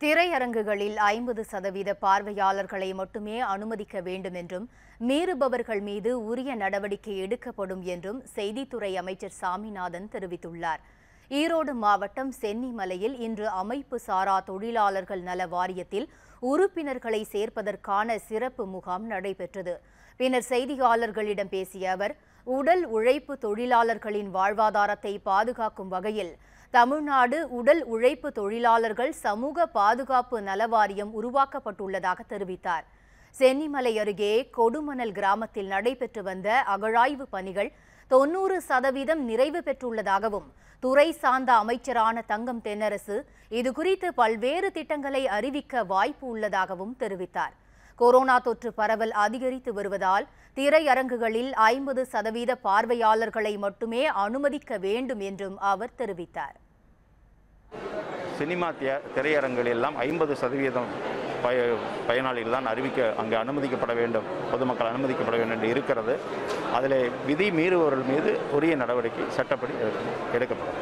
திரையரங்குகளில் ஐம்பது சதவீத பார்வையாளர்களை மட்டுமே அனுமதிக்க வேண்டும் என்றும் மீறுபவர்கள் மீது உரிய நடவடிக்கை எடுக்கப்படும் என்றும் செய்தித்துறை அமைச்சர் சாமிநாதன் தெரிவித்துள்ளார். ஈரோடு மாவட்டம் சென்னிமலையில் இன்று அமைப்பு சாரா தொழிலாளர்கள் நல வாரியத்தில் உறுப்பினர்களை சேர்ப்பதற்கான சிறப்பு முகாம் நடைபெற்றது. பின்னர் செய்தியாளர்களிடம் பேசிய அவர் உடல் உழைப்பு தொழிலாளர்களின் வாழ்வாதாரத்தை பாதுகாக்கும் வகையில் தமிழ்நாடு உடல் உழைப்பு தொழிலாளர்கள் சமூக பாதுகாப்பு நலவாரியம் உருவாக்கப்பட்டுள்ளதாக தெரிவித்தார். சென்னிமலை அருகே கொடுமணல் கிராமத்தில் நடைபெற்று வந்த அகழாய்வு பணிகள் தொன்னூறு சதவீதம் நிறைவு பெற்றுள்ளதாகவும் துறை சார்ந்த அமைச்சரான தங்கம் தென்னரசு இதுகுறித்து பல்வேறு திட்டங்களை அறிவிக்க வாய்ப்பு உள்ளதாகவும் தெரிவித்தார். கொரோனா தொற்று பரவல் அதிகரித்து வருவதால் திரையரங்குகளில் ஐம்பது சதவீத பார்வையாளர்களை மட்டுமே அனுமதிக்க வேண்டும் என்றும் அவர் தெரிவித்தார். சினிமா திய திரையரங்குகள் எல்லாம் ஐம்பது சதவீதம் பய பயனாளிகள் தான் அறிவிக்க அங்கே அனுமதிக்கப்பட வேண்டும். பொதுமக்கள் அனுமதிக்கப்பட வேண்டும் என்று இருக்கிறது. அதில் விதி மீறுபவர்கள் மீது உரிய நடவடிக்கை சட்டப்படி எடுக்கப்படும்.